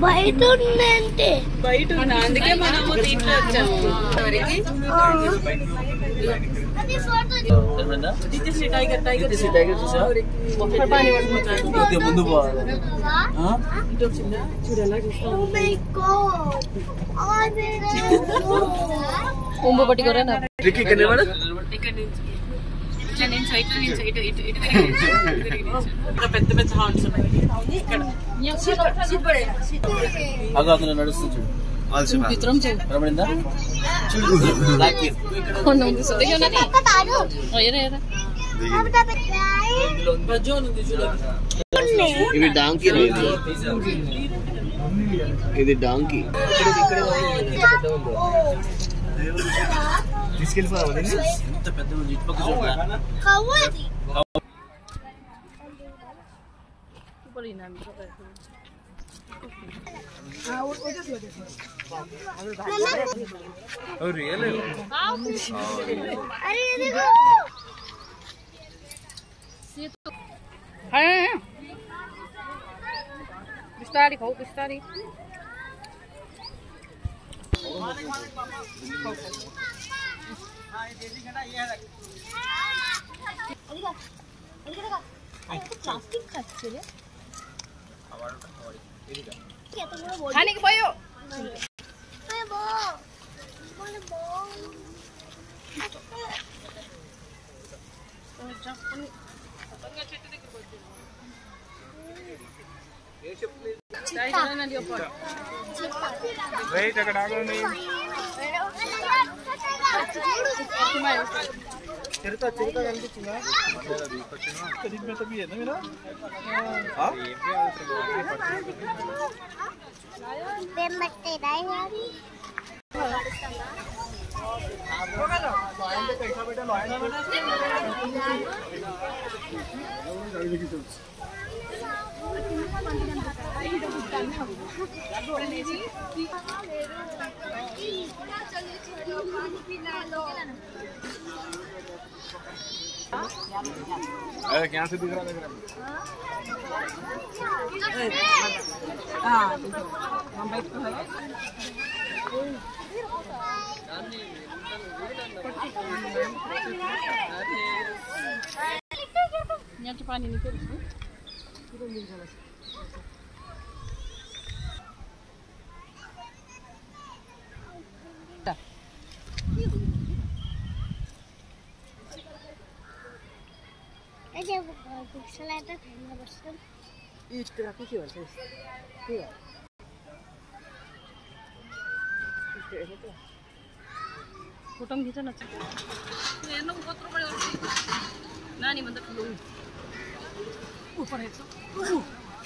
బయట అంటే బయట అందుకే మనము దీంట్లో వచ్చాము ముందు oh పట్టుకోరా ఇక్కడ ఇట్లా పెద్ద పెద్ద హాల్స్ ఉన్నాయి ఇక్కడ అగాధులు నడుస్తుంది చూడు డాంకీ ఇది డాంకీ ఇక్కడ తాను ఎరా ఎరా అబతా పెట్టాయి బజ్జో ఉంది প্লাস্টিক খাচ্ছে রে খানিক বইও नहीं टकरा नहीं ఉంది ఇటు పక్క చూడరా కవ్వది అరే Yang cepat ini terus, kita के भन्छ त्यही फोटो पनि खिच न हेर्नु कत्रो बढ्यो नानीभन्दा ठुलो ऊ पठाएको छ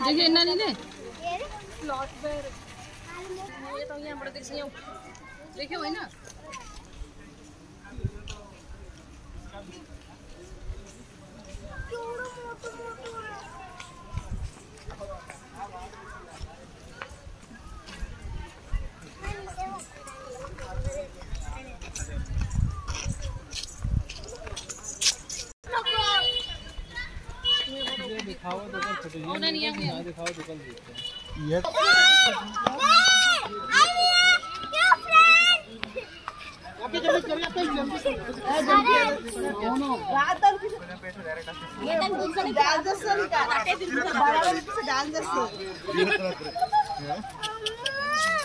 देखिए इन्ना नहीं ने लॉट पर ये तो यहाँ बड़ा दिख सही हूँ देखिए वही ना होना नहीं है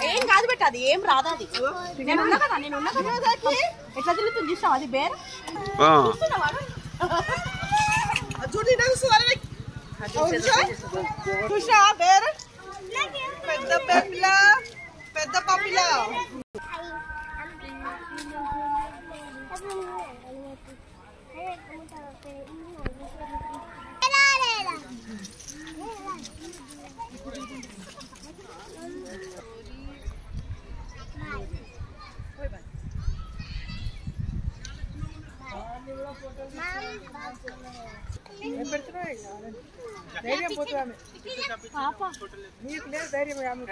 ఏం కాదు పెట్ట అది ఏం రాదు అది నేను ఉన్నా కదా నేను ఉన్నా కదా దానికి. ఎట్లా తిరుగుతుంది చూసావు అది బేర్ చూస్తున్నావాడు? పెద్ద పెద్ద పెద్ద పప్పిలా ధైర్యం పోతుంది ఆమె నీకు లేదు ధైర్యం ఆమె